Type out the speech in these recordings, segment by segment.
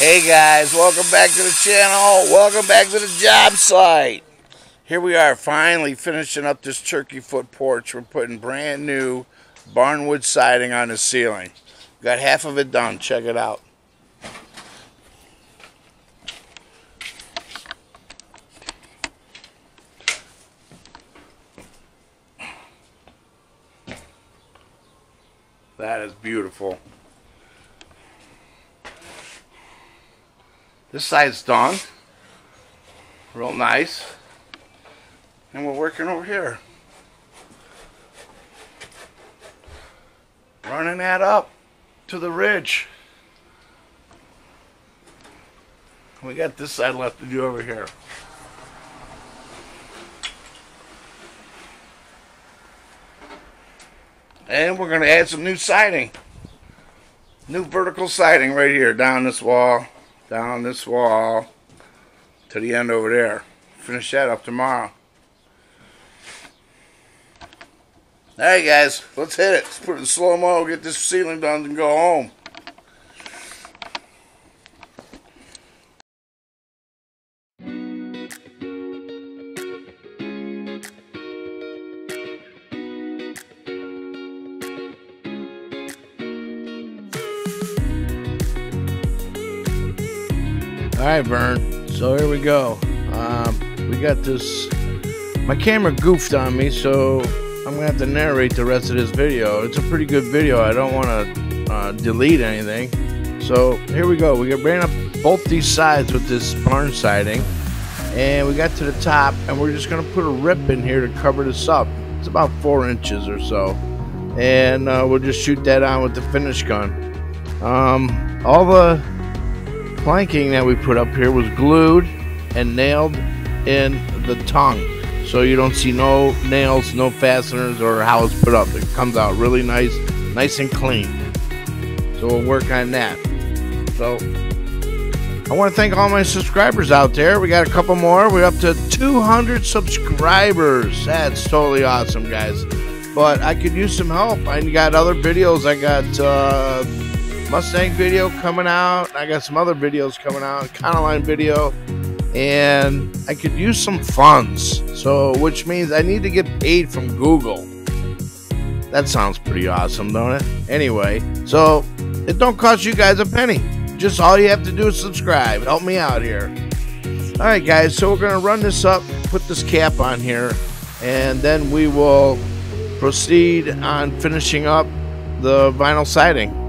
Hey guys, welcome back to the channel. Welcome back to the job site. Here we are finally finishing up this turkey foot porch. We're putting brand new barnwood siding on the ceiling. Got half of it done. Check it out. That is beautiful. This side's done. Real nice. And we're working over here. Running that up to the ridge. We got this side left to do over here. And we're going to add some new siding. New vertical siding right here down this wall, down this wall to the end over there. Finish that up tomorrow. Alright guys, let's hit it. Let's put it in slow-mo, get this ceiling done and go home. All right, Vern. So here we go. Um, we got this. My camera goofed on me, so I'm gonna have to narrate the rest of this video. It's a pretty good video. I don't want to uh, delete anything. So here we go. We ran up both these sides with this barn siding, and we got to the top, and we're just gonna put a rip in here to cover this up. It's about four inches or so, and uh, we'll just shoot that on with the finish gun. Um, all the planking that we put up here was glued and nailed in the tongue. So you don't see no nails, no fasteners, or how it's put up. It comes out really nice, nice and clean. So we'll work on that. So I want to thank all my subscribers out there. We got a couple more. We're up to 200 subscribers. That's totally awesome, guys. But I could use some help. I got other videos. I got uh, Mustang video coming out. I got some other videos coming out, Econoline video, and I could use some funds. So, which means I need to get paid from Google. That sounds pretty awesome, don't it? Anyway, so it don't cost you guys a penny. Just all you have to do is subscribe. Help me out here. All right, guys. So we're gonna run this up, put this cap on here, and then we will proceed on finishing up the vinyl siding.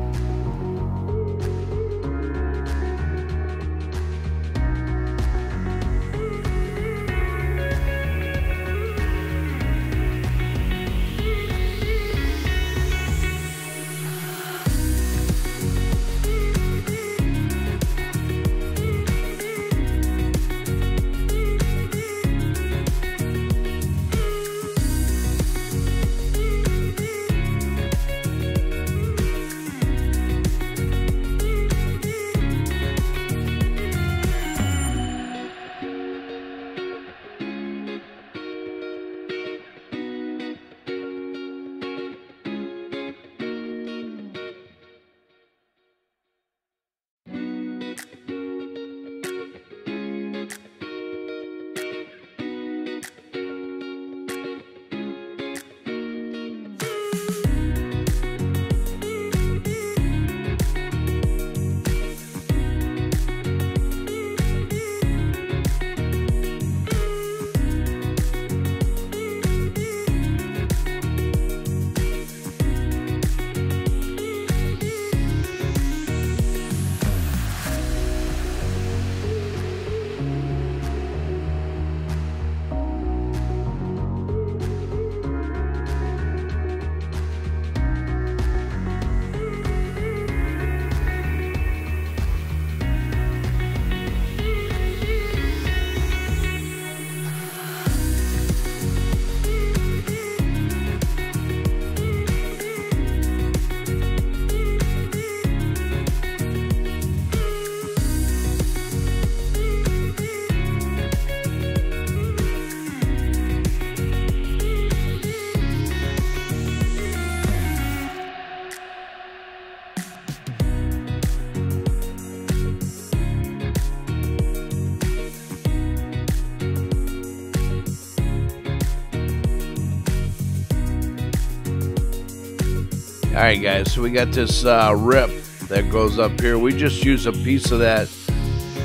Alright guys, so we got this uh, rip that goes up here. We just use a piece of that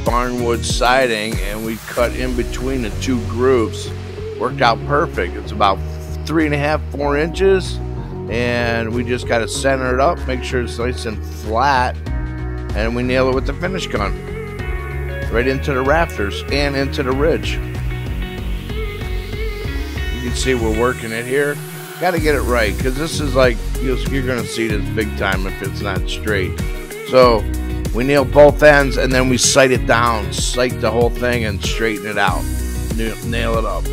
barnwood siding and we cut in between the two grooves. Worked out perfect. It's about three and a half, four inches. And we just got to center it up, make sure it's nice and flat. And we nail it with the finish gun. Right into the rafters and into the ridge. You can see we're working it here. Got to get it right because this is like you're going to see this big time if it's not straight. So we nail both ends and then we sight it down, sight the whole thing and straighten it out. Nail it up.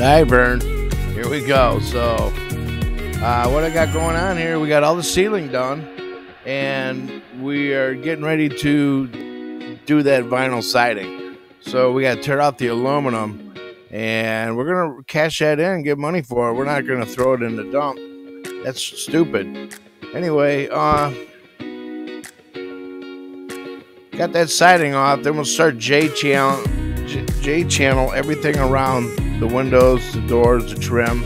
Vern. Here we go. So, uh, what I got going on here, we got all the ceiling done, and we are getting ready to do that vinyl siding. So, we got to tear out the aluminum, and we're going to cash that in and get money for it. We're not going to throw it in the dump. That's stupid. Anyway, uh, got that siding off. Then we'll start J channel, J channel everything around the windows, the doors, the trim,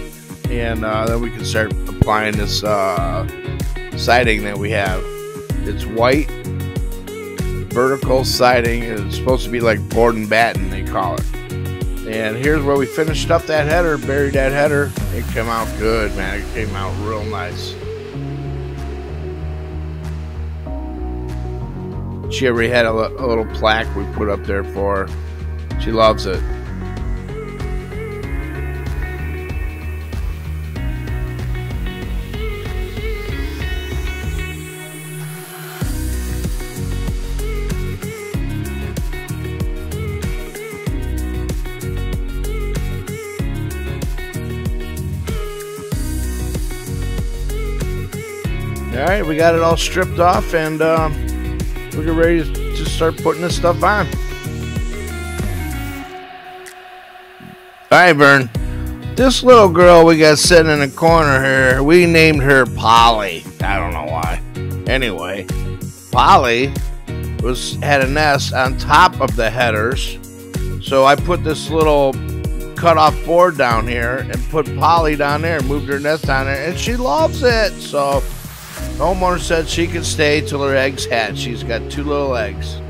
and uh, then we can start applying this uh, siding that we have. It's white vertical siding. It's supposed to be like board and batten, they call it. And here's where we finished up that header, buried that header. It came out good, man. It came out real nice. She already had a, a little plaque we put up there for her. She loves it. All right, we got it all stripped off and um, we're ready to start putting this stuff on. All right, Vern. This little girl we got sitting in the corner here, we named her Polly. I don't know why. Anyway, Polly was had a nest on top of the headers. So I put this little cut off board down here and put Polly down there, and moved her nest down there, and she loves it. So Homeowner said she can stay till her eggs hatch. She's got two little eggs.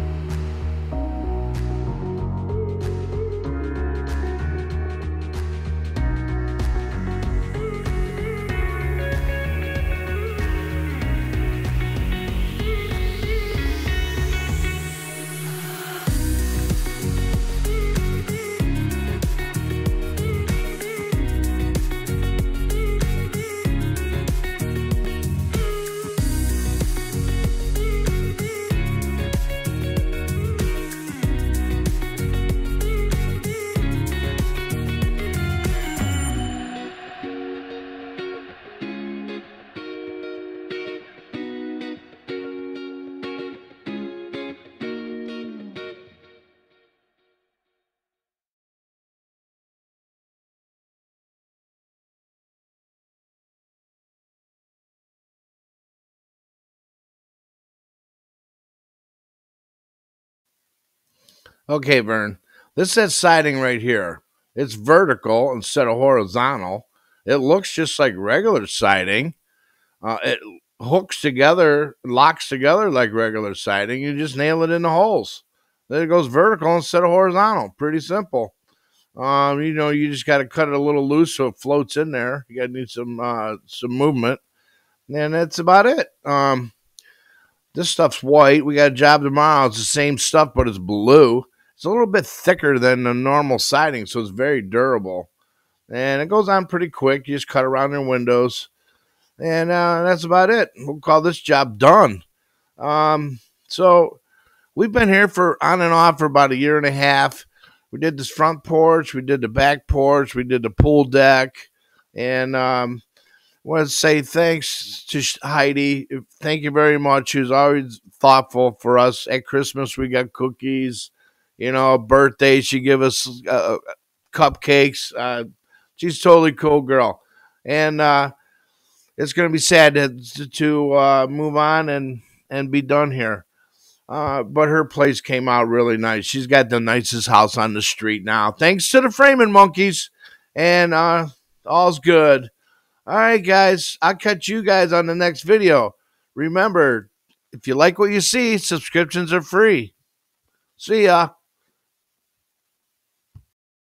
Okay, Vern. This says siding right here. It's vertical instead of horizontal. It looks just like regular siding. Uh, it hooks together, locks together like regular siding. You just nail it in the holes. Then it goes vertical instead of horizontal. Pretty simple. Um, you know, you just got to cut it a little loose so it floats in there. You got to need some uh, some movement, and that's about it. Um, this stuff's white. We got a job tomorrow. It's the same stuff, but it's blue. It's a little bit thicker than the normal siding, so it's very durable. And it goes on pretty quick. You just cut around your windows. And uh, that's about it. We'll call this job done. Um, so we've been here for on and off for about a year and a half. We did this front porch, we did the back porch, we did the pool deck, and um, want to say thanks to Heidi. Thank you very much. She was always thoughtful for us. At Christmas, we got cookies you know, birthday. She give us uh, cupcakes. Uh, she's totally cool girl, and uh, it's gonna be sad to, to uh, move on and and be done here. Uh, but her place came out really nice. She's got the nicest house on the street now, thanks to the framing monkeys, and uh, all's good. All right, guys, I'll catch you guys on the next video. Remember, if you like what you see, subscriptions are free. See ya.